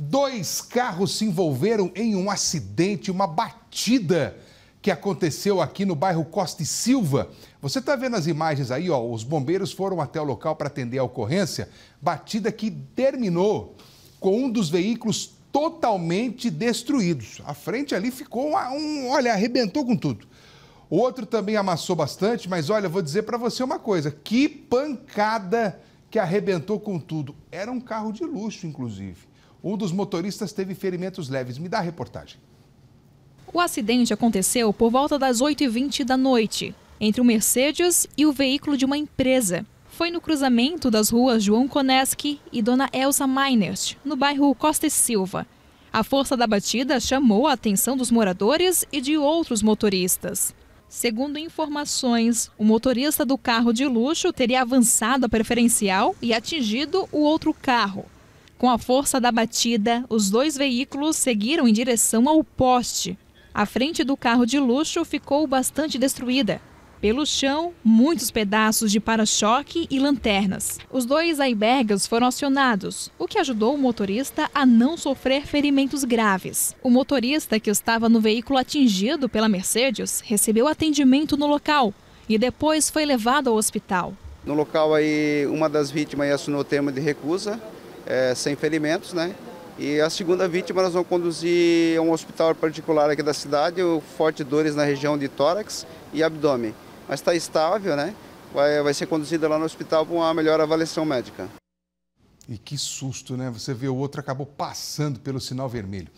Dois carros se envolveram em um acidente, uma batida que aconteceu aqui no bairro Costa e Silva. Você está vendo as imagens aí, ó? Os bombeiros foram até o local para atender a ocorrência. Batida que terminou com um dos veículos totalmente destruídos. A frente ali ficou um, olha, arrebentou com tudo. O outro também amassou bastante, mas olha, vou dizer para você uma coisa: que pancada que arrebentou com tudo. Era um carro de luxo, inclusive. Um dos motoristas teve ferimentos leves. Me dá a reportagem. O acidente aconteceu por volta das 8h20 da noite, entre o Mercedes e o veículo de uma empresa. Foi no cruzamento das ruas João Koneski e Dona Elsa Meinert, no bairro Costa e Silva. A força da batida chamou a atenção dos moradores e de outros motoristas. Segundo informações, o motorista do carro de luxo teria avançado a preferencial e atingido o outro carro. Com a força da batida, os dois veículos seguiram em direção ao poste. A frente do carro de luxo ficou bastante destruída. Pelo chão, muitos pedaços de para-choque e lanternas. Os dois airbags foram acionados, o que ajudou o motorista a não sofrer ferimentos graves. O motorista que estava no veículo atingido pela Mercedes recebeu atendimento no local e depois foi levado ao hospital. No local aí, uma das vítimas assinou o termo de recusa, é, sem ferimentos, né? E a segunda vítima nós vamos conduzir a um hospital particular aqui da cidade, o forte dores na região de tórax e abdômen mas está estável, né? Vai, vai ser conduzida lá no hospital para uma melhor avaliação médica. E que susto, né? Você vê o outro acabou passando pelo sinal vermelho.